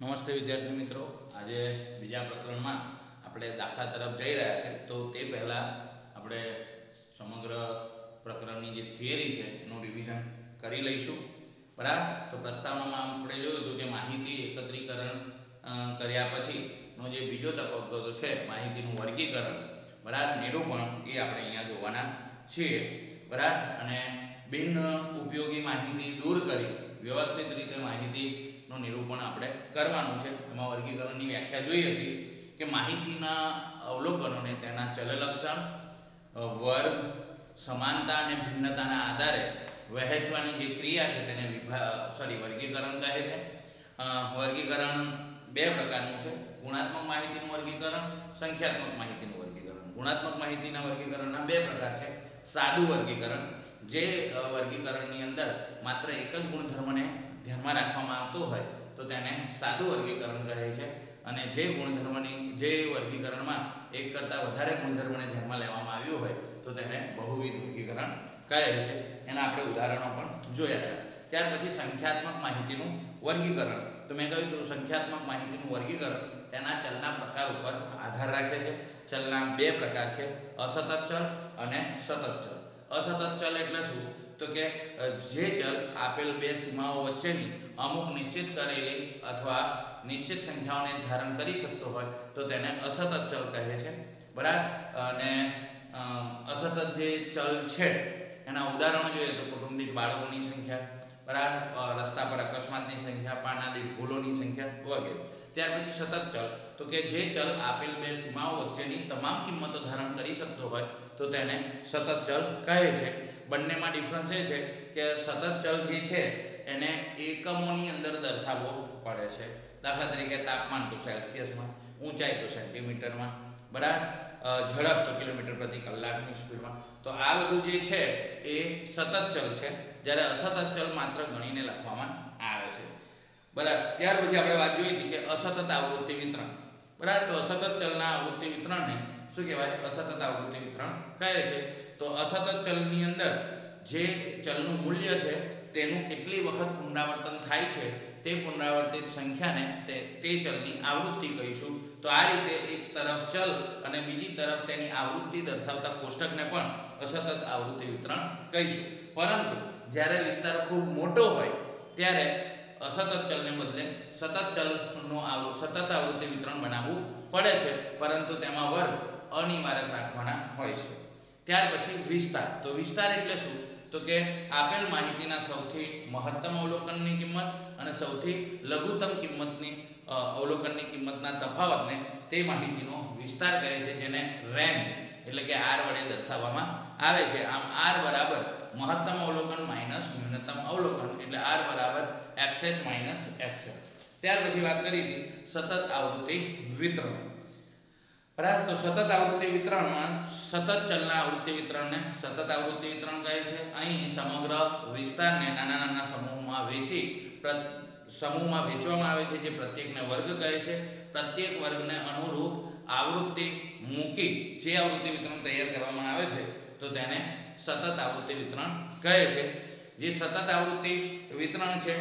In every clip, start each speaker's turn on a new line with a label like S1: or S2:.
S1: નમસ્તે વિદ્યાર્થી મિત્રો. આજે બીજા પ્રકરણમાં આપણે દાખલા તરફ જઈ રહ્યા છે તો તે પહેલાં આપણે સમગ્ર પ્રકરણની જે થિયરી છે એનું રિવિઝન કરી લઈશું. બરાબર? તો પ્રસ્તાવનામાં આપણે જોયું હતું કે માહિતી એકત્રીકરણ કર્યા પછીનો જે બીજો તબક્કો છે, માહિતીનું વર્ગીકરણ, બરાબર? નિરૂપણ એ આપણે અહીંયા જોવાના છીએ. બરાબર? અને બિન ઉપયોગી માહિતી દૂર કરી, વ્યવસ્થિત રીતે માહિતીનું નિરૂપણ આપણે કરવાનું છે. એમાં વર્ગીકરણની વ્યાખ્યા જોઈ હતી કે માહિતીના અવલોકનોને તેના ચલલક્ષણ વર્ગ, સમાનતા અને ભિન્નતાના આધારે વહેંચવાની જે ક્રિયા છે તેને વિભા સોરી વર્ગીકરણ કહે છે. વર્ગીકરણ બે પ્રકારનું છે. ગુણાત્મક માહિતીનું વર્ગીકરણ, સંખ્યાત્મક માહિતીનું વર્ગીકરણ. ગુણાત્મક માહિતીના વર્ગીકરણના બે પ્રકાર છે. સાદું વર્ગીકરણ, જે વર્ગીકરણની અંદર માત્ર એક જ ગુણધર્મને ધ્યાનમાં રાખવામાં આવતો હોય, તો તેને સાદું વર્ગીકરણ કહે છે. અને જે ગુણધર્મની, જે વર્ગીકરણમાં એક કરતાં વધારે ગુણધર્મને ધ્યાનમાં લેવામાં આવ્યું હોય, તો તેને બહુવિધ વર્ગીકરણ કહે છે. એના આપણે ઉદાહરણો પણ જોયા છે. ત્યાર પછી સંખ્યાત્મક માહિતીનું વર્ગીકરણ. તો મેં કહ્યું હતું, સંખ્યાત્મક માહિતીનું વર્ગીકરણ તેના ચલના પ્રકાર ઉપર આધાર રાખે છે. ચલના બે પ્રકાર છે, અસતત ચલ અને સતત ચલ. અસતત ચલ એટલે શું? તો કે જે ચલ આપેલ બે સીમાઓ વચ્ચેની અમુક નિશ્ચિત કરેલી અથવા નિશ્ચિત સંખ્યાઓને ધારણ કરી શકતો હોય, તો તેને અસતત ચલ કહે છે. બરાબર? અને અસતત જે ચલ છે, એના ઉદાહરણો જોઈએ તો કુટુંબિક બાળકોની સંખ્યા, બરાબર? રસ્તા પર અકસ્માતની સંખ્યા પાના દીઠ ભૂલોની સંખ્યા વગેરે. ત્યાર પછી સતત ચલ. તો કે જે ચલ આપેલ બે સીમાઓ વચ્ચેની તમામ કિંમતો ધારણ કરી શકતો હોય, તો તેને સતત ચલ કહે છે. બંનેમાં ડિફરન્સ એ છે કે સતત ચલ જે છે, એને એકમોની અંદર દર્શાવવો પડે છે. દાખલા તરીકે તાપમાન તો સેલ્સિયસમાં, ઊંચાઈ તો સેન્ટીમીટરમાં, બરાબર? ઝડપ તો કિલોમીટર પ્રતિ કલાકની સ્પીડમાં. તો આ બધું જે છે એ સતત ચલ છે, જ્યારે અસતત ચલ માત્ર ગણીને લખવામાં આવે છે. બરાબર? ત્યાર પછી આપણે વાત જોઈ હતી કે અસતત આવૃત્તિ વિતરણ. બરાબર? તો અસતત ચલના આવૃત્તિ વિતરણને શું કહેવાય? અસતત આવૃત્તિ વિતરણ કહે છે. તો અસતત ચલની અંદર જે ચલનું મૂલ્ય છે, તેનું કેટલી વખત પુનરાવર્તન થાય છે, તે પુનરાવર્તિત સંખ્યાને તે તે ચલની આવૃત્તિ કહીશું. તો આ રીતે એક તરફ ચલ અને બીજી તરફ તેની આવૃત્તિ દર્શાવતા કોષ્ટકને પણ અસતત આવૃત્તિ વિતરણ કહીશું. પરંતુ જ્યારે વિસ્તાર ખૂબ મોટો હોય, ત્યારે અસતત ચલને બદલે સતત ચલનું આવ, સતત આવૃત્તિ વિતરણ બનાવવું પડે છે, પરંતુ તેમાં વર્ગ અનિવારક રાખવાના હોય છે. ત્યાર પછી વિસ્તાર. તો વિસ્તાર એટલે શું? તો કે આપેલ માહિતીના સૌથી મહત્તમ અવલોકનની કિંમત અને સૌથી લઘુત્તમ કિંમતની અવલોકનની કિંમતના તફાવતને તે માહિતીનો વિસ્તાર કહે છે, જેને રેન્જ એટલે કે આર વડે દર્શાવવામાં આવે છે. આમ આર બરાબર મહત્તમ અવલોકન માઇનસ ન્યૂનતમ અવલોકન એટલે આર બરાબર એક્સએચ માઇનસ એક્સએલ ત્યાર પછી વાત કરી હતી સતત આવૃત્તિ વિતરણ. બરાબર? તો સતત આવૃત્તિ વિતરણમાં સતત ચલના આવૃત્તિ વિતરણને સતત આવૃત્તિ વિતરણ કહે છે. અહીં સમગ્ર વિસ્તારને નાના નાના સમૂહમાં વેચી સમૂહમાં વેચવામાં આવે છે, જે પ્રત્યેકને વર્ગ કહે છે. પ્રત્યેક વર્ગને અનુરૂપ આવૃત્તિ મૂકી જે આવૃત્તિ વિતરણ તૈયાર કરવામાં આવે છે, તો તેને સતત આવૃત્તિ વિતરણ કહે છે. જે સતત આવૃત્તિ વિતરણ છે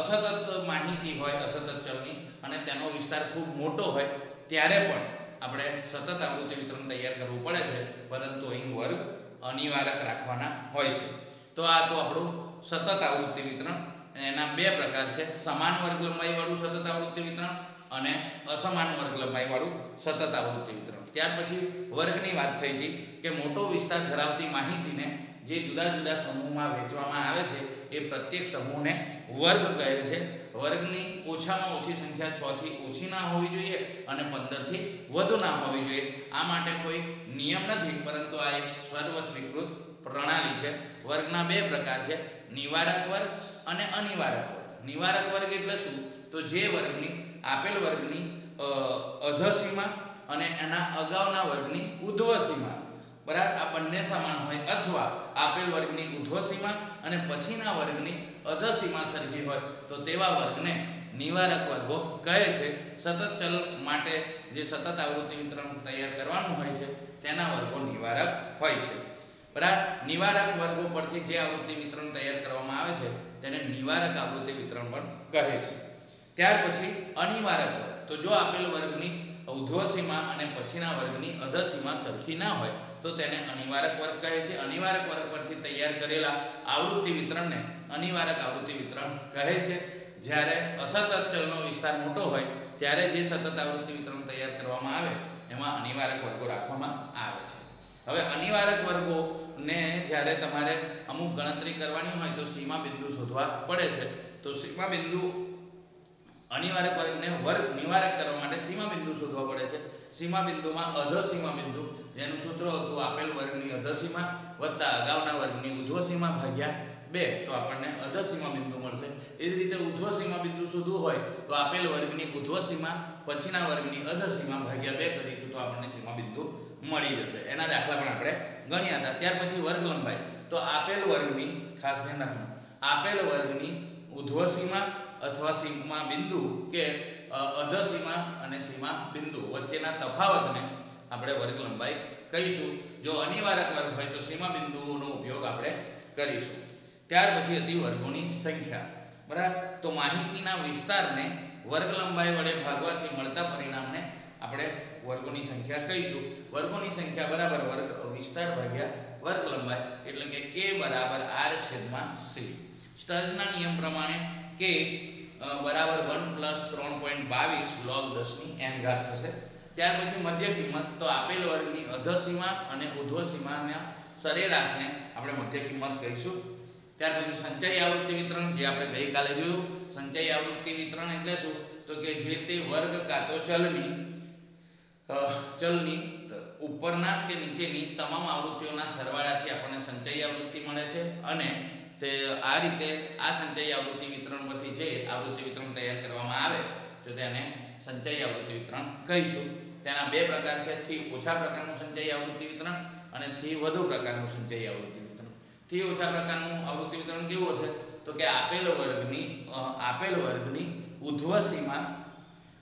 S1: અસતત માહિતી હોય અસતત ચલની અને તેનો વિસ્તાર ખૂબ મોટો હોય, ત્યારે પણ આપણે સતત આવૃત્તિ વિતરણ તૈયાર કરવું પડે છે, પરંતુ અહીં વર્ગ અનિવાર્યક રાખવાના હોય છે. તો આ તો આપણું સતત આવૃત્તિ વિતરણ એના બે પ્રકાર છે. સમાન વર્ગ લંબાઈવાળું સતત આવૃત્તિ વિતરણ અને અસમાન વર્ગ લંબાઈવાળું સતત આવૃત્તિ વિતરણ. ત્યાર પછી વર્ગની વાત થઈ હતી કે મોટો વિસ્તાર ધરાવતી માહિતીને જે જુદા જુદા સમૂહમાં વહેંચવામાં આવે છે, એ પ્રત્યેક સમૂહને વર્ગ કહે છે. વર્ગની ઓછામાં ઓછી સંખ્યા છ થી ઓછી ના હોવી જોઈએ અને પંદરથી વધુ ના હોવી જોઈએ. આ માટે કોઈ નિયમ નથી, પરંતુ આ એક સર્વ સ્વીકૃત પ્રણાલી છે. વર્ગના બે પ્રકાર છે, નિવારક વર્ગ અને અનિવારક વર્ગ. નિવારક વર્ગ એટલે શું? તો જે વર્ગની, આપેલ વર્ગની અધસીમા અને એના અગાઉના વર્ગની ઉધ્વસીમા, બરાબર? આ બંને સમાન હોય અથવા આપેલ વર્ગની ઉધ્વસીમા અને પછીના વર્ગની અધસીમા સરખી હોય. તો તેવા વર્ગને નિવારક વર્ગો કહે છે, સતત ચલ માટે જે સતત આવૃત્તિ વિતરણ તૈયાર કરવાનું હોય છે, તેના વર્ગો નિવારક હોય છે. બરાબર નિવારક વર્ગો પરથી જે આવૃત્તિ વિતરણ તૈયાર કરવામાં આવે છે, તેને નિવારક આવૃત્તિ વિતરણ પણ કહે છે. ત્યાર પછી અનિવારક તો જો આપેલ વર્ગની ઉધ્વસીમા અને પછીના વર્ગની અધસીમા સરખી ના હોય, તો તેને અનિવારક વર્ગ કહે છે. અનિવારક વર્ગ પરથી તૈયાર કરેલા આવૃત્તિ વિતરણને અનિવારક આવૃત્તિ વિતરણ કહે છે. જ્યારે અસતત ચલનો વિસ્તાર મોટો હોય, ત્યારે જે સતત આવૃત્તિ વિતરણ તૈયાર કરવામાં આવે, એમાં અનિવારક વર્ગો રાખવામાં આવે છે. હવે અનિવારક વર્ગોને જ્યારે તમારે અમુક ગણતરી કરવાની હોય, તો સીમા બિંદુ શોધવા પડે છે. તો સીમા બિંદુ અનિવારક વર્ગને વર્ગ નિવારક કરવા માટે સીમા બિંદુ શોધવા પડે છે. સીમા બિંદુમાં અધ સીમા બિંદુ, જેનું સૂત્ર હતું આપેલ વર્ગની અધ સીમા વત્તા અગાઉના વર્ગની ઉધ્વ સીમા ભાગ્યા બે, તો આપણને અધ સીમા બિંદુ મળશે. એ જ રીતે ઉધ્વ સીમા બિંદુ શોધવું હોય, તો આપેલ વર્ગની ઉધ્વ સીમા, પછીના વર્ગની અધ સીમા ભાગ્યા બે કરીશું, તો આપણને સીમા બિંદુ મળી જશે. એના દાખલા પણ આપણે ગણ્યા હતા. ત્યાર પછી વર્ગ લંબાઈ તો આપેલ વર્ગની, ખાસ ધ્યાન રાખવાનું, આપેલ વર્ગની ઉધ્વ સીમા અથવા સીમા બિંદુ કે અધ સીમા અને સીમા બિંદુ વચ્ચેના તફાવતને આપણે વર્ગ લંબાઈ કહીશું. જો અનિવારક વર્ગ હોય, તો સીમા બિંદુઓનો ઉપયોગ આપણે કરીશું. ત્યાર પછી હતી વર્ગોની સંખ્યા. બરાબર? તો માહિતીના વિસ્તારને વર્ગ લંબાઈ વડે ભાગવાથી મળતા પરિણામને આપણે વર્ગોની સંખ્યા કહીશું. વર્ગોની સંખ્યા બરાબર વર્ગ, વિસ્તાર ભાગ્યા વર્ગ લંબાઈ એટલે કે k બરાબર r છેદમાં c સ્ટર્જના નિયમ પ્રમાણે k બરાબર 1 પ્લસ ત્રણ પોઈન્ટ બાવીસ લોગ દસની n ઘાત થશે. ત્યાર પછી મધ્ય કિંમત, તો આપેલ વર્ગની અધસીમા અને ઉધ્વ સીમાના સરેરાશને આપણે મધ્ય કિંમત કહીશું. ત્યાર પછી સંચય આવૃત્તિ વિતરણ જે આપણે ગઈકાલે જોયું. સંચય આવૃત્તિ વિતરણ એટલે શું? તો કે જે તે વર્ગ કાં તો ચલની ચલની ઉપરના કે નીચેની તમામ આવૃત્તિઓના સરવાળાથી આપણને સંચય આવૃત્તિ મળે છે અને તે, આ રીતે આ સંચય આવૃત્તિ વિતરણ પરથી જે આવૃત્તિ વિતરણ તૈયાર કરવામાં આવે, તો તેને સંચય આવૃત્તિ વિતરણ કહીશું. તેના બે પ્રકાર છે. થી ઓછા પ્રકારનું સંચય આવૃત્તિ વિતરણ અને થી વધુ પ્રકારનું સંચય આવૃત્તિ થી ઓછા પ્રકારનું આવૃત્તિ વિતરણ કેવું હશે? તો કે આપેલ વર્ગની આપેલ વર્ગની ઉધ્વ સીમા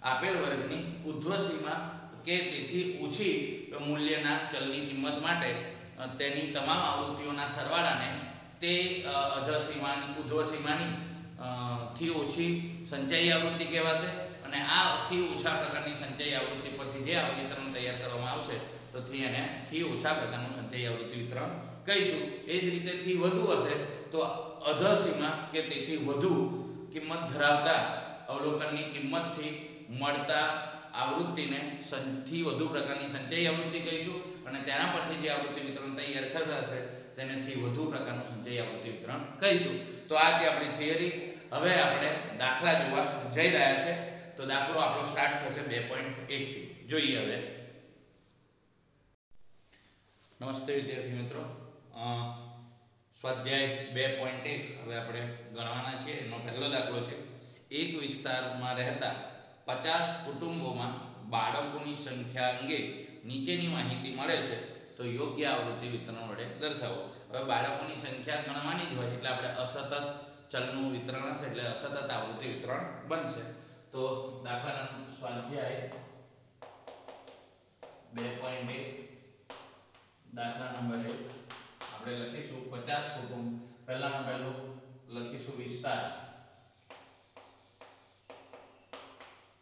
S1: આપેલ વર્ગની ઉધ્વ સીમા કે તેથી ઓછી મૂલ્યના ચલની કિંમત માટે તેની તમામ આવૃત્તિઓના સરવાળાને તે અધ સીમાની ઉધ્વ સીમાની થી ઓછી સંચયી આવૃત્તિ કહેવાશે અને આ થી ઓછા પ્રકારની સંચયી આવૃત્તિ પરથી જે આવૃત્તિ તૈયાર કરવામાં આવશે, તો થી એને થી ઓછા પ્રકારનું સંચયી આવૃત્તિ વિતરણ કહીશું, એ જ રીતે થી વધુ હશે, તો અધસીમા કે તેથી વધુ કિંમત ધરાવતા અવલોકનની કિંમતથી મળતા આવૃત્તિને સૌથી વધુ પ્રકારની સંચયી આવૃત્તિ કહીશું અને તેના પરથી જે આવૃત્તિ વિતરણ તૈયાર થશે તેનેથી વધુ પ્રકારનું સંચયી આવૃત્તિ વિતરણ કહીશું. તો આ જે આપણી થિયરી. હવે આપણે દાખલા જોવા જઈ રહ્યા છે. તો દાખલો આપણો સ્ટાર્ટ થશે બે પોઈન્ટ એકથી જોઈએ હવે. નમસ્તે વિદ્યાર્થી મિત્રો. સ્વાધ્યાય બે પોઈન્ટ એક, હવે આપણે ગણવાના છીએ. એનો પહેલો દાખલો છે. એક વિસ્તારમાં રહેતા પચાસ કુટુંબોમાં બાળકોની સંખ્યા અંગે નીચેની માહિતી મળે છે, તો યોગ્ય આવૃત્તિ વિતરણ વડે દર્શાવો. હવે બાળકોની સંખ્યા ગણવાની જ હોય, એટલે આપણે અસતત ચલનું વિતરણ હશે, એટલે અસતત આવૃત્તિ વિતરણ બનશે. તો દાખલા સ્વાધ્યાય બે પોઈન્ટ એક, દાખલા નંબર એક. આપણે લખીશું પચાસ કુટુંબ. પહેલામાં પહેલું લખીશું વિસ્તાર.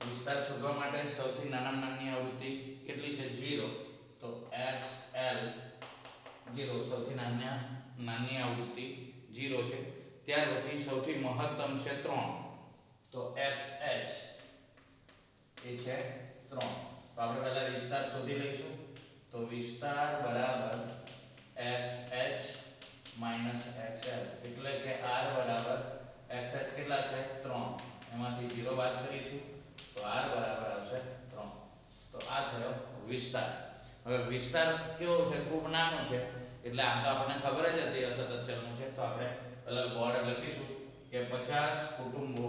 S1: વિસ્તાર શોધવા માટે સૌથી નાનામાં નાની આવૃત્તિ કેટલી છે? 0 તો xl 0 સૌથી નાના નાની આવૃત્તિ 0 છે. ત્યાર પછી સૌથી મહત્તમ છે 3 તો xh એ છે 3 તો આપણે પહેલા વિસ્તાર શોધી લઈશું. તો વિસ્તાર બરાબર માઇનસ xl એટલે કે r બરાબર xh કેટલા છે? 3 એમાંથી 0 બાદ કરીશું, તો r બરાબર આવશે 3 તો આ થયો વિસ્તાર. હવે વિસ્તાર કેવો છે? ખૂબ નાનો છે. એટલે આમ તો આપણને ખબર જ હતી અસતત ચલનું છે. તો આપણે અલગ બોર્ડ લખીશું કે 50 કુટુંબો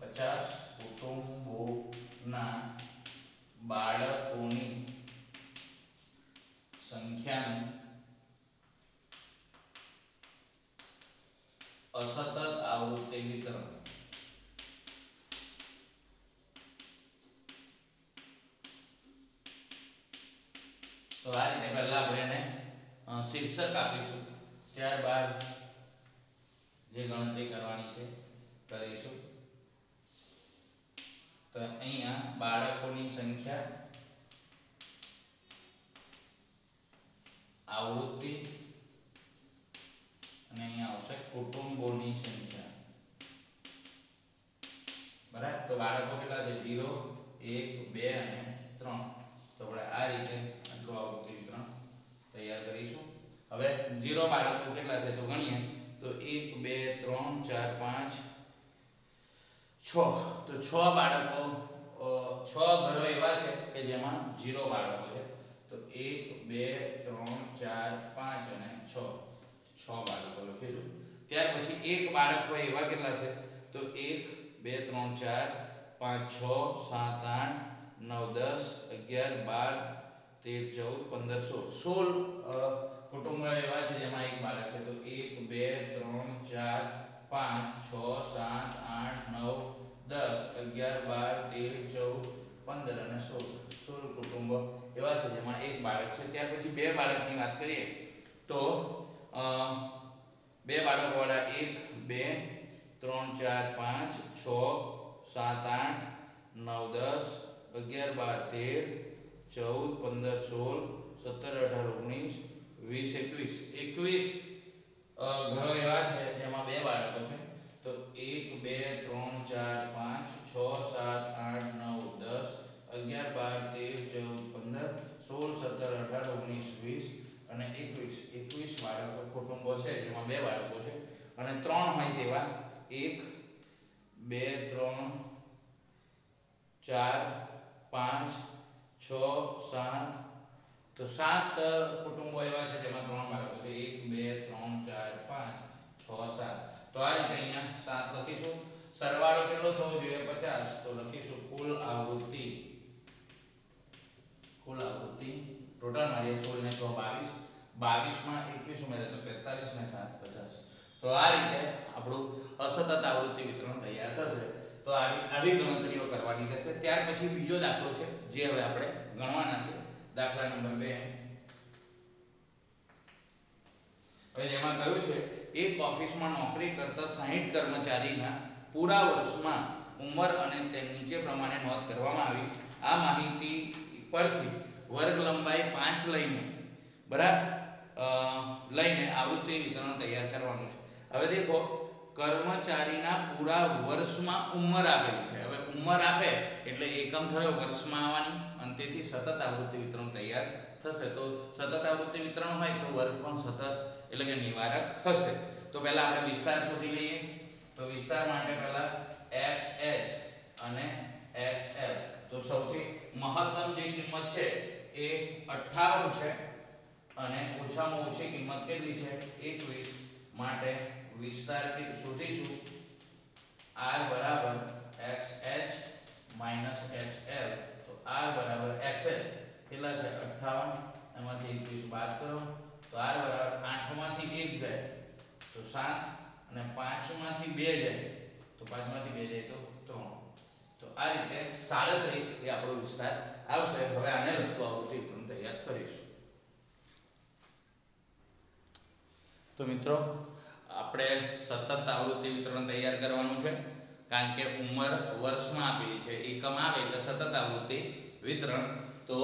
S1: 50 કુટુંબોના બાળકોની સંખ્યાનું અસતત આવૃત્તિ વિતરણ તો આ રીતે પહેલા આપણે એને શીર્ષક આપીશું. ત્યારબાદ જે ગણતરી કરવાની છે, કરીશું. તો અહીંયા બાળકોની સંખ્યા, આવૃત્તિ આવશે કુટુંબોની સંખ્યા. બરાબર? તો બાળકો કેટલા છે? 0 1 2 અને 3 તો આપણે આ રીતે આટલું આવૃત્તિ વિતરણ તૈયાર કરીશું. હવે 0 બાળકો કેટલા છે? તો ગણીએ. તો 1 2 3 4 5 6 તો 6 બાળકો અ, છ ઘરો એવા છે કે જેમાં 0 બાળકો છે? તો 1 2 3 4 5 અને 6 છ બાળકો ફેરવું ત્યાર પછી એક બાળક હોય એવા કેટલા છે? તો એક, બે, ત્રણ, ચાર, પાંચ, છ, સાત, આઠ, નવ, દસ, અગિયાર, બાર, તેર, ચૌદ, પંદર, સોળ. સોળ કુટુંબ એવા છે જેમાં એક બાળક છે. તો એક, બે, ત્રણ, ચાર, પાંચ, છ, સાત, આઠ, નવ, દસ, અગિયાર, બાર, તેર, ચૌદ, પંદર અને સોળ. સોળ કુટુંબ એવા છે જેમાં એક બાળક છે. ત્યાર પછી બે બાળકની વાત કરીએ તો બે બાળકો વાળા એક, બે, ત્રણ, ચાર, પાંચ, છ, સાત, આઠ, નવ, દસ, અગિયાર, બાર, તેર, ચૌદ, પંદર, સોળ, સત્તર, અઢાર, ઓગણીસ, વીસ, એકવીસ. એકવીસ ઘરો એવા છે જેમાં બે બાળકો છે. તો એક, બે, ત્રણ, ચાર, પાંચ, છ, સાત, આઠ, નવ, દસ, અગિયાર, બાર, તેર, ચૌદ, પંદર, સોળ, સત્તર, અઢાર, ઓગણીસ, વીસ અને એકવીસ એકવીસ બાળકો કુટુંબો છે, જેમાં બે બાળકો છે. અને ત્રણ હોય તેવા, એક, બે, ત્રણ, ચાર, પાંચ, છ, સાત. તો સાત કુટુંબો એવા છે જેમાં ત્રણ બાળકો છે. એક, બે, ત્રણ, ચાર, પાંચ, છ, સાત. તો આ રીતે અહીંયા સાત લખીશું. સરવાળો કેટલો થવો જોઈએ? પચાસ. તો લખીશું કુલ આવૃત્તિ કુલ આવૃત્તિ ટોટલ મારીએ 16 ને 6 22 22 માં 21 ઉમેરે તો 43 ને 7 50 તો આ રીતે આપણું અસતત આવૃત્તિ વિતરણ તૈયાર થશે. તો આવી આવી ગણતરીઓ કરવાની રહેશે. ત્યાર પછી બીજો દાખલો છે, જે હવે આપણે ગણવાના છે. દાખલા નંબર 2 હવે જેમાં કહ્યું છે, એક ઓફિસમાં નોકરી કરતા 60 કર્મચારીના પૂરા વર્ષમાં ઉંમર અને તેમ નીચે પ્રમાણે નોંધ કરવામાં આવી. આ માહિતી પરથી વર્ગ લંબાઈ 5 લઈને, બરાબર? લઈને આવૃત્તિ વિતરણ તૈયાર કરવાનું છે. હવે દેખો, કર્મચારીના પૂરા વર્ષમાં ઉંમર આપેલી છે. હવે ઉંમર આપે એટલે એકમ થયો વર્ષમાં આવવાની, અને તેથી સતત આવૃત્તિ વિતરણ તૈયાર થશે. તો સતત આવૃત્તિ વિતરણ હોય તો વર્ગ પણ સતત, એટલે કે નિવારક થશે તો પહેલા આપણે વિસ્તાર શોધી લઈએ. તો વિસ્તાર માટે પહેલા એચ અને xl તો સૌથી મહત્તમ જે કિંમત છે એ 58 છે અને ઓછામાં ઓછી કિંમત કેટલી છે? 21 માટે વિસ્તાર કે શોધીશું. R બરાબર xh xl તો r બરાબર xl કેટલા છે? 58 એમાંથી 21 બાદ કરો. તો r બરાબર 8 માંથી 1 જાય. તો 7 અને 5 માંથી 2 જાય. તો 5 માંથી 2 જાય તો 3 તો આ રીતે 37 એ આપણો વિસ્તાર આવશે. હવે આને લગતું આવૃત્તિ વિતરણ તૈયાર કરીશું તો મિત્રો, આપણે સતત આવૃત્તિ વિતરણ તૈયાર કરવાનું છે, કારણ કે ઉંમર વર્ષમાં આપેલી છે. એકમ આવે એટલે સતત આવૃત્તિ વિતરણ. તો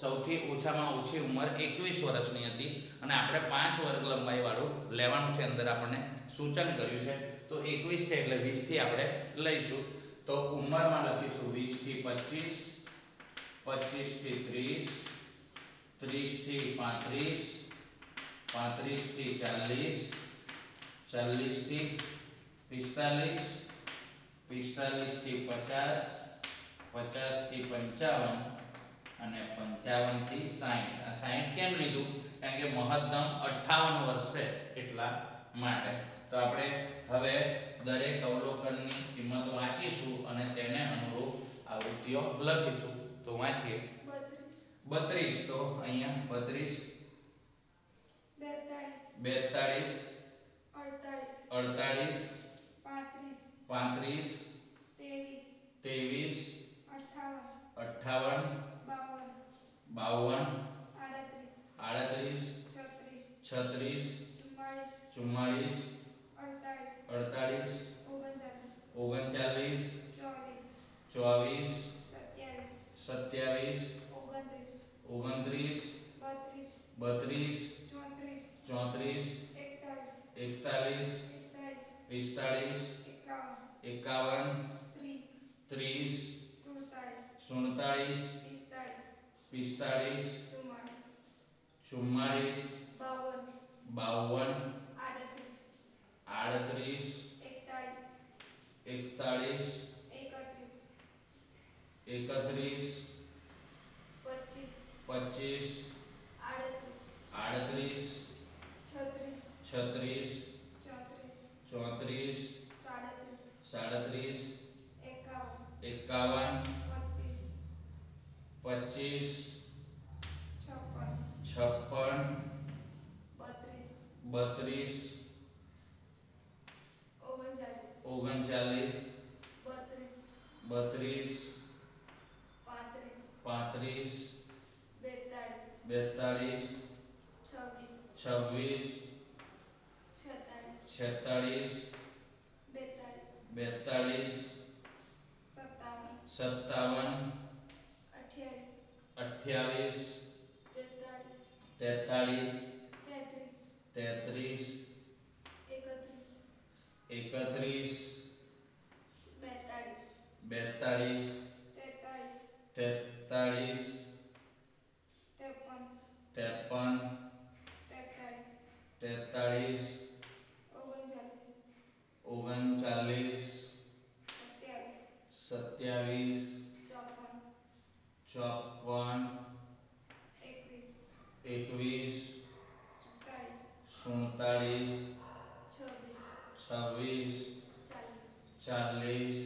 S1: સૌથી ઓછામાં ઓછી ઉંમર એકવીસ વર્ષની હતી અને આપણે પાંચ વર્ગ લંબાઈવાળું લેવાનું છે અંદર આપણને સૂચન કર્યું છે. તો એકવીસ છે એટલે વીસથી આપણે લઈશું. તો ઉંમરમાં લખીશું વીસથી પચીસ, પચીસથી ત્રીસ, ત્રીસથી પાંત્રીસ પાંત્રીસથી ચાલીસ ચાલીસથી પિસ્તાલીસ પિસ્તાલીસથી પચાસ પચાસથી પંચાવન અને પંચાવનથી સાહીઠ આ સાહીઠ કેમ લીધું? કારણ કે મહત્તમ અઠ્ઠાવન વર્ષ એટલા માટે. તો આપણે હવે દરેક અવલોકનની કિંમત વાંચીશું અને તેને અનુરૂપ આવૃત્તિઓ લખીશું. તો વાંચીએ.
S2: બત્રીસ.
S1: તો અહીંયા બત્રીસ
S2: બેતાળીસ અડતાળીસ. પાંત્રીસ. ત્રેવીસ. અઠ્ઠાવન બાવન. આડત્રીસ. છત્રીસ. ચુમ્માળીસ. અડતાળીસ. ઓગણચાલીસ. ચોવીસ. સત્યાવીસ. ઓગણત્રીસ. બત્રીસ એકતાલીસ પિસ્તાળીસ એકાવન ત્રીસ સુડતાળીસ પિસ્તાળીસ ચુમ્માળીસ બાવન આડત્રીસ એકતાળીસ એકત્રીસ પચીસ આડત્રીસ છત્રીસ
S1: છત્રીસ.
S2: ચોત્રીસ. સાડત્રીસ. એકાવન. પચીસ. છપ્પન. બત્રીસ. ઓગણચાલીસ. બત્રીસ. પાંત્રીસ. બેતાળીસ. છવ્વીસ. બેતાળીસ
S1: બેતાળીસ.
S2: સત્તાવન. અઠ્યાવીસ.
S1: તેતાલીસ
S2: તેત્રીસ. એકત્રીસ.
S1: બેતાલીસ
S2: તેતાળીસ. ત્રેપન.
S1: ત્રેપન
S2: તેતાળીસ
S1: તેતાળીસ
S2: ઓગણચાલીસ
S1: ઓગણચાલીસ
S2: સત્યાવીસ
S1: સત્યાવીસ
S2: ચોપન
S1: ચોપન
S2: એકવીસ
S1: એકવીસ
S2: સુડતાળીસ
S1: સુડતાળીસ
S2: છવ્વીસ
S1: છવ્વીસ
S2: ચાલીસ
S1: ચાલીસ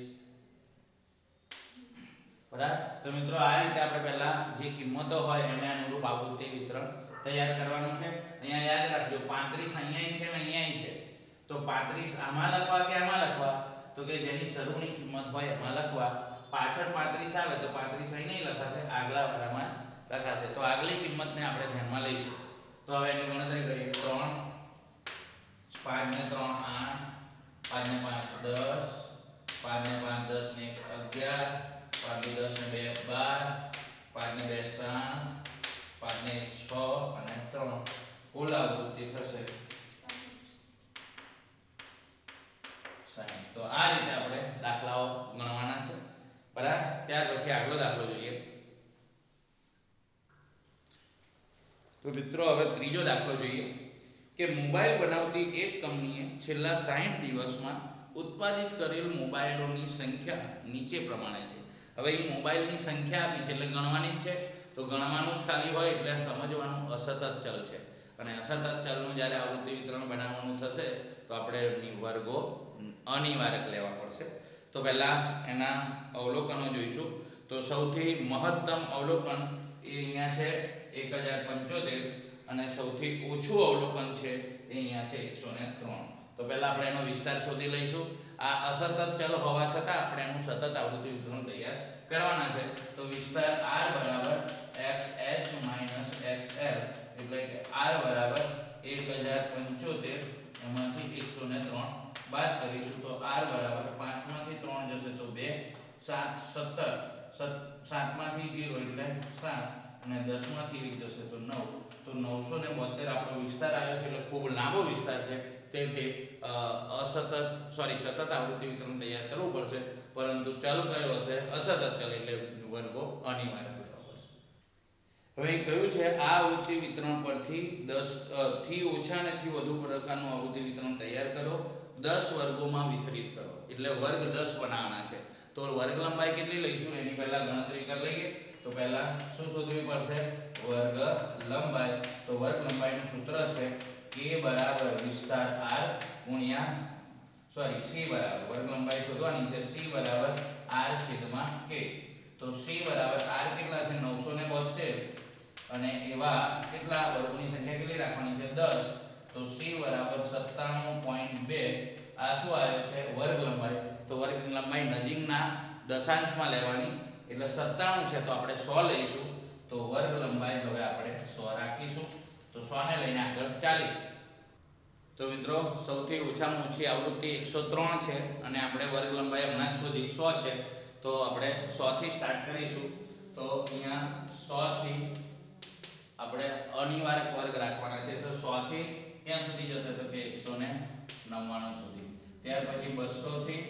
S1: બરાબર તો મિત્રો આ રીતે આપણે પહેલા જે કિંમતો હોય એને અનુરૂપ આવૃત્તિ વિતરણ તૈયાર કરવાનું છે અહીંયા યાદ રાખજો પાંત્રીસ અહીંયા છે ને અહીંયા છે તો પાંત્રીસ આમાં લખવા કે આમાં લખવા તો કે જેની શરૂની કિંમત હોય એમાં લખવા પાછળ પાંત્રીસ આવે તો પાંત્રીસ અહીં નહીં લખાશે આગલા વાળામાં લખાશે તો આગલી કિંમતને આપણે ધ્યાનમાં લઈશું. તો હવે એની ગણતરી કરીએ ત્રણ પાંચ ને ત્રણ આઠ પાંચ ને પાંચ દસ પાંચ ને પાંચ દસ ને એક અગિયાર પાંચ ને દસ ને બે બાર પાંચ ને બે સાત પાંચ ને એક છ અને ત્રણ કુલ આવૃત્તિ થશે
S2: સાહીઠ
S1: સાઈઠ તો આ રીતે આપણે દાખલાઓ ગણવાના છે બરાબર ત્યાર પછી આગલો દાખલો જોઈએ તો મિત્રો હવે ત્રીજો દાખલો જોઈએ કે મોબાઈલ બનાવતી એક કંપનીએ છેલ્લા 60 દિવસમાં ઉત્પાદિત કરેલ મોબાઈલોની સંખ્યા નીચે પ્રમાણે છે. હવે એ મોબાઈલની સંખ્યા આપી છે એટલે ગણવાની જ છે. તો ગણવાનું જ ખાલી હોય એટલે સમજવાનું અસતત ચલ છે. અને અસતત ચલનું જ્યારે આવૃત્તિ વિતરણ બનાવવાનું થશે, તો આપણે વર્ગો અનિવાર્ય લેવા પડશે. તો પહેલા એના અવલોકનો જોઈશું. તો સૌથી મહત્તમ અવલોકન એ અહીંયા છે એક હજાર પંચોતેર અને સૌથી ઓછું અવલોકન છે એ અહીંયા છે એકસો ને ત્રણ. તો પહેલા આપણે એનો વિસ્તાર શોધી લઈશું. આ અસતત ચલ હોવા છતાં આપણે એનું સતત આવૃત્તિ વિતરણ તૈયાર કરવાના છે. તો વિસ્તાર r બરાબર xh xl એટલે કે r બરાબર એક હજાર પંચોતેર એમાંથી એકસો ને ત્રણ બાદ કરીશું તો r બરાબર પાંચમાંથી ત્રણ જશે તો બે, સાત, સત્તર, સત- સાતમાંથી જીરો એટલે સાત અને દસમાંથી એક જશે તો નવ. તો નવસો ને બોતેર આપણો વિસ્તાર આવ્યો છે એટલે ખૂબ લાંબો વિસ્તાર છે. તેથી અસતત સોરી સતત આવૃત્તિ વિતરણ તૈયાર કરવું પડશે. પરંતુ ચલ કયો હશે? અસતત ચલ એટલે વર્ગો અનિવાર્ય લેવા હવે કહ્યું છે? આ આવૃત્તિ વિતરણ પરથી દસથી ઓછા ને થી વધુ પ્રકારનું આવૃત્તિ વિતરણ તૈયાર કરો. દસ વર્ગોમાં વિતરિત કરો. એટલે વર્ગ દસ બનાવવાના છે. તો વર્ગ લંબાઈ કેટલી લઈશું? એની પહેલા ગણતરી કરી લઈએ. તો પહેલા શું શોધવી પડશે? વર્ગ લંબાઈ. તો વર્ગ લંબાઈનું સૂત્ર છે k બરાબર વિસ્તાર r ગુણ્યા સોરી c બરાબર વર્ગ લંબાઈ શોધવાની છે, c બરાબર r છેદમાં k. તો c બરાબર r કેટલા છે? 972 અને એવા કેટલા વર્ગોની સંખ્યા કેટલી રાખવાની છે? 10 તો c બરાબર 97.2 આ શું આવ્યો છે? વર્ગ લંબાઈ તો વર્ગ લંબાઈ નજીકના દશાંશમાં લેવાની. એટલે 97 છે, તો આપણે 100 લઈશું. તો વર્ગ લંબાઈ હવે આપણે 100 રાખીશું. તો 100 ને લઈને આગળ ચાલીશું. તો મિત્રો, સૌથી ઓછામાં ઓછી આવૃત્તિ 103 છે અને આપણે વર્ગ લંબાઈ હમણાં સુધી સો 100 છે. તો આપણે સો થી સ્ટાર્ટ કરીશું. તો અહીંયા સો થી આપણે અનિવાર્ય વર્ગ રાખવાના છે. તો સો થી ક્યાં સુધી જશે? તો કે એકસો ને નવ્વાણું સુધી. ત્યાર પછી બસો થી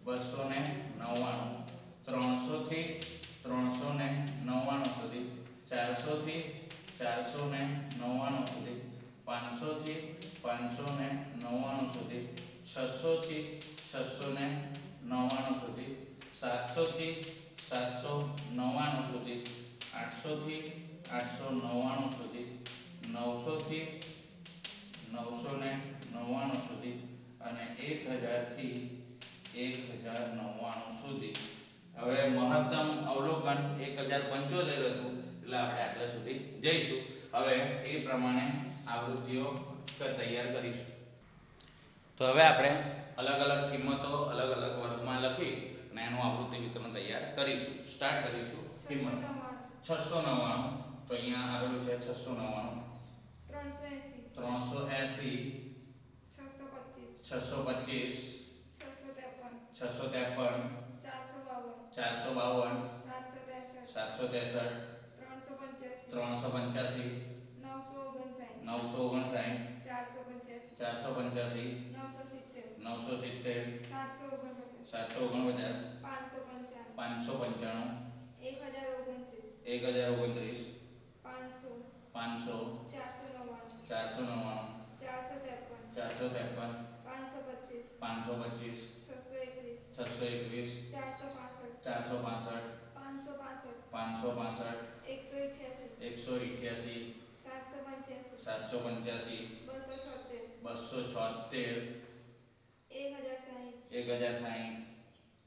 S1: બસો ને નવ્વાણું, ત્રણસો થી ત્રણસો ને નવ્વાણું સુધી, ચારસો થી ચારસો ને નવ્વાણું પાંચસો ને નવ્વાણું સુધી, છસોથી છસો ને નવ્વાણું સુધી, સાતસોથી સાતસો નવ્વાણું સુધી, આઠસોથી આઠસો નવ્વાણું સુધી, નવસોથી નવસો ને નવ્વાણું સુધી અને એક હજારથી એક હજાર નવ્વાણું સુધી. હવે મહત્તમ અવલોકન એક હજાર પંચોતેર હતું, એટલે આપણે આટલા સુધી જઈશું. હવે એ પ્રમાણે આવૃત્તિઓ તૈયાર કરીશું. તો હવે આપણે અલગ અલગ કિંમતો અલગ અલગ વર્ગમાં લખી અને એનું આવૃત્તિ વિતરણ તૈયાર કરીશું. સ્ટાર્ટ કરીશું.
S2: છસો
S1: કિંમત
S2: નવ્વાણું.
S1: છસો નવ્વાણું. તો અહીંયા આવેલું છે છસો નવ્વાણું.
S2: ત્રણસો એસી. છસો પચીસ.
S1: છસો
S2: ત્રેપન. ચારસો બાવન. સાતસો ત્રેસઠ ત્રણસો પંચ્યાસી. નવસો ઓગણસાઠ ચારસો પંચ્યાસી નવસો સિત્તેર સાતસો ઓગણપચાસ પાંચસો પંચાણું એક હજાર ઓગણત્રીસ પાંચસો ચારસો નવ્વાણું
S1: ચારસો
S2: ત્રેપન પાંચસો પચીસ છસો એકવીસ ચારસો પાસઠ પાંચસો પાસઠ એકસો અઠ્યાસી સાતસો પંચ્યાસી
S1: સાતસો પંચ્યાસી
S2: બસો છોતેર
S1: બસો છોતેર
S2: એક હજાર સાહીઠ
S1: એક હજાર સાઠ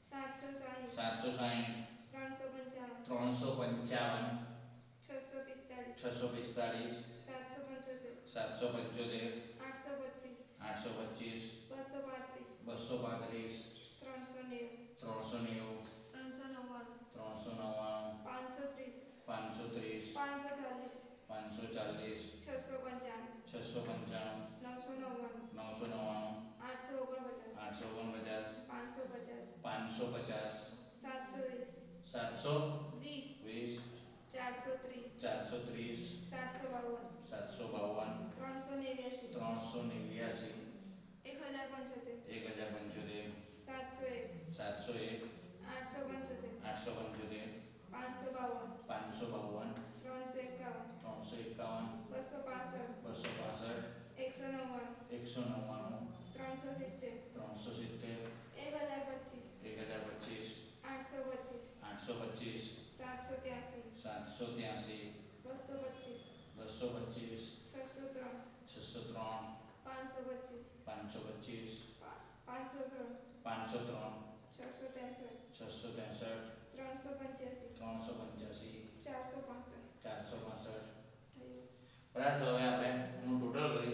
S2: સાતસો સાહીઠ
S1: સાતસો સાઠ
S2: ત્રણસો પંચાવન
S1: ત્રણસો પંચાવન
S2: છસો પિસ્તાળીસ
S1: છસો પિસ્તાળીસ
S2: સાતસો પંચોતેર
S1: સાતસો પંચોતેર
S2: આઠસો પચીસ
S1: આઠસો પચીસ
S2: બસો પાંત્રીસ
S1: બસો પાંત્રીસ
S2: ત્રણસો નેવું
S1: ત્રણસો નેવું
S2: ત્રણસો નવ્વાણું
S1: ત્રણસો નવ્વાણું
S2: પાંચસો ત્રીસ
S1: પાંચસો ત્રીસ
S2: પાંચસો ચાલીસ
S1: પાંચસો ચાલીસ
S2: છસો પંચાણું.
S1: છસો પંચાણું
S2: નવસો નવ્વાણું.
S1: નવસો નવ્વાણું
S2: આઠસો ઓગણપચાસ.
S1: આઠસો ઓગણપચાસ
S2: પાંચસો પચાસ.
S1: પાંચસો પચાસ
S2: સાતસો વીસ.
S1: સાતસો
S2: વીસ.
S1: વીસ
S2: ચારસો ત્રીસ.
S1: ચારસો ત્રીસ
S2: સાતસો બાવન.
S1: સાતસો બાવન
S2: ત્રણસો નેવ્યાસી
S1: ત્રણસો નેવ્યાસી
S2: એક હજાર પંચોતેર
S1: એક હજાર પંચોતેર
S2: સાતસો એક
S1: સાતસો એક
S2: આઠસો પંચોતેર
S1: આઠસો પંચોતેર
S2: પાંચસો બાવન
S1: પાંચસો બાવન
S2: ત્રણસો એકાવન
S1: ત્રણસો એકાવન
S2: બસો પાસઠ
S1: બસો પાસઠ
S2: એકસો નવ્વાણું
S1: એકસો નવ્વાણું
S2: ત્રણસો સિત્તેર
S1: ત્રણસો સિત્તેર
S2: એક હજાર પચીસ
S1: એક હજાર પચીસ
S2: આઠસો પચીસ
S1: આઠસો પચીસ
S2: સાતસો ત્યાસી
S1: સાતસો ત્યાસી
S2: બસો પચીસ
S1: બસો પચીસ
S2: છસો ત્રણ
S1: છસો ત્રણ
S2: પાંચસો પચીસ
S1: પાંચસો પચીસ
S2: પાંચસો ત્રણ
S1: પાંચસો ત્રણ
S2: છસો ત્રેસઠ
S1: છસો ત્રેસઠ
S2: ત્રણસો પંચ્યાસી
S1: ત્રણસો પંચ્યાસી
S2: ચારસો પાસઠ
S1: ચારસો પાસઠ બરાબર તો હવે આપણે હું ટોટલ કરીશું